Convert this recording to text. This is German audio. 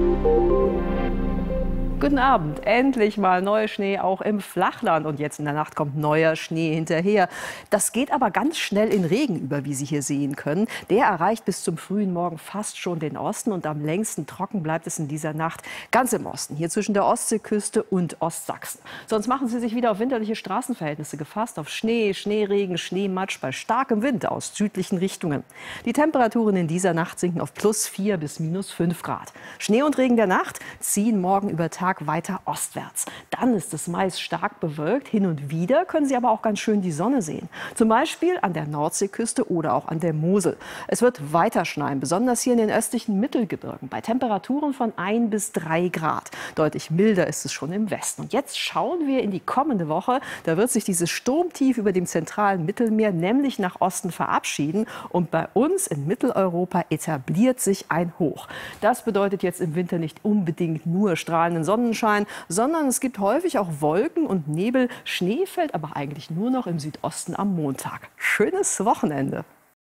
Thank you. Guten Abend. Endlich mal neuer Schnee auch im Flachland. Und jetzt in der Nacht kommt neuer Schnee hinterher. Das geht aber ganz schnell in Regen über, wie Sie hier sehen können. Der erreicht bis zum frühen Morgen fast schon den Osten. Und am längsten trocken bleibt es in dieser Nacht ganz im Osten, hier zwischen der Ostseeküste und Ostsachsen. Sonst machen Sie sich wieder auf winterliche Straßenverhältnisse gefasst, auf Schnee, Schneeregen, Schneematsch bei starkem Wind aus südlichen Richtungen. Die Temperaturen in dieser Nacht sinken auf plus 4 bis minus 5 Grad. Schnee und Regen der Nacht ziehen morgen über Tag Tag weiter ostwärts. Dann ist es meist stark bewölkt. Hin und wieder können Sie aber auch ganz schön die Sonne sehen. Zum Beispiel an der Nordseeküste oder auch an der Mosel. Es wird weiter schneien, besonders hier in den östlichen Mittelgebirgen, bei Temperaturen von 1 bis 3 Grad. Deutlich milder ist es schon im Westen. Und jetzt schauen wir in die kommende Woche. Da wird sich dieses Sturmtief über dem zentralen Mittelmeer nämlich nach Osten verabschieden. Und bei uns in Mitteleuropa etabliert sich ein Hoch. Das bedeutet jetzt im Winter nicht unbedingt nur strahlenden Sonnenschein. Sonnenschein, sondern es gibt häufig auch Wolken und Nebel. Schnee fällt aber eigentlich nur noch im Südosten am Montag. Schönes Wochenende.